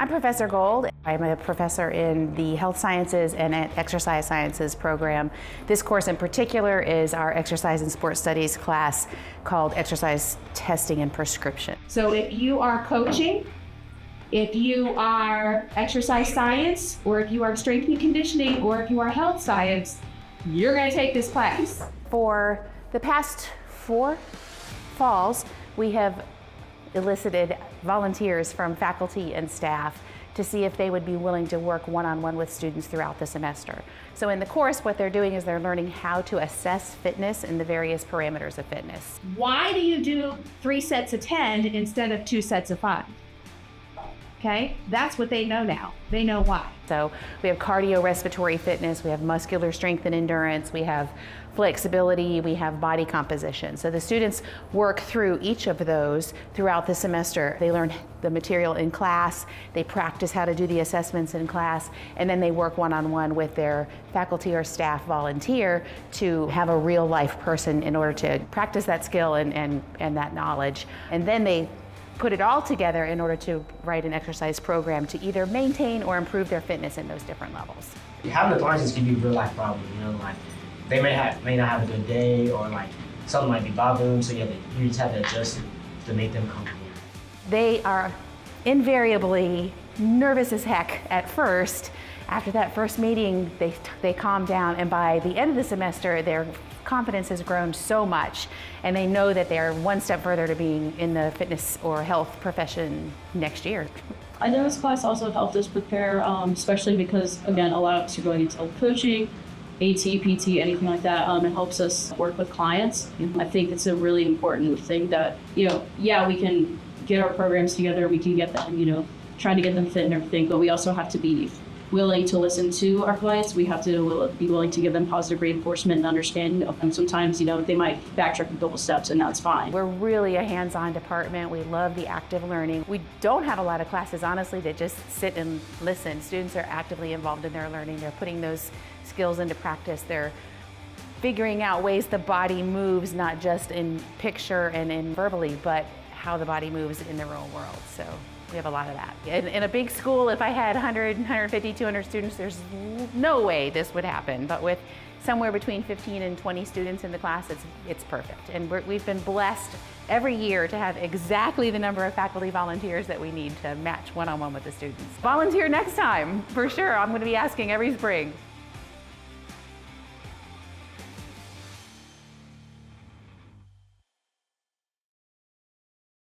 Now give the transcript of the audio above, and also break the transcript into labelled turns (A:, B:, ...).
A: I'm Professor Gold. I'm a professor in the Health Sciences and Exercise Sciences program. This course in particular is our Exercise and Sports Studies class called Exercise Testing and Prescription.
B: So if you are coaching, if you are exercise science, or if you are strength and conditioning, or if you are health science, you're going to take this class.
A: For the past four falls, we have elicited volunteers from faculty and staff to see if they would be willing to work one-on-one with students throughout the semester. So in the course, what they're doing is they're learning how to assess fitness and the various parameters of fitness.
B: Why do you do three sets of 10 instead of two sets of five? Okay, that's what they know now. They know why.
A: So we have cardiorespiratory fitness, we have muscular strength and endurance, we have flexibility, we have body composition. So the students work through each of those throughout the semester. They learn the material in class, they practice how to do the assessments in class, and then they work one-on-one -on -one with their faculty or staff volunteer to have a real life person in order to practice that skill and, and, and that knowledge. And then they put it all together in order to write an exercise program to either maintain or improve their fitness in those different levels.
C: Having the clients can be real life problems, you know, like they may have may not have a good day or like something might be bothering them, so yeah, you just have to adjust it to make them comfortable.
A: They are invariably nervous as heck at first. After that first meeting, they, they calm down, and by the end of the semester, they're confidence has grown so much and they know that they're one step further to being in the fitness or health profession next year.
D: I know this class also helped us prepare, um, especially because, again, a lot of us are going into coaching, AT, PT, anything like that. Um, it helps us work with clients. I think it's a really important thing that, you know, yeah, we can get our programs together, we can get them, you know, trying to get them fit and everything, but we also have to be willing to listen to our clients. We have to be willing to give them positive reinforcement and understanding of them. Sometimes, you know, they might backtrack a couple steps and that's fine.
A: We're really a hands-on department. We love the active learning. We don't have a lot of classes, honestly, that just sit and listen. Students are actively involved in their learning. They're putting those skills into practice. They're figuring out ways the body moves, not just in picture and in verbally, but how the body moves in the real world. So we have a lot of that. In, in, a big school, if I had 100, 150, 200 students, there's no way this would happen. But with somewhere between 15 and 20 students in the class, it's, it's perfect. And we have been blessed every year to have exactly the number of faculty volunteers that we need to match one-on-one -on -one with the students. Volunteer next time, for sure. I'm gonna be asking every spring.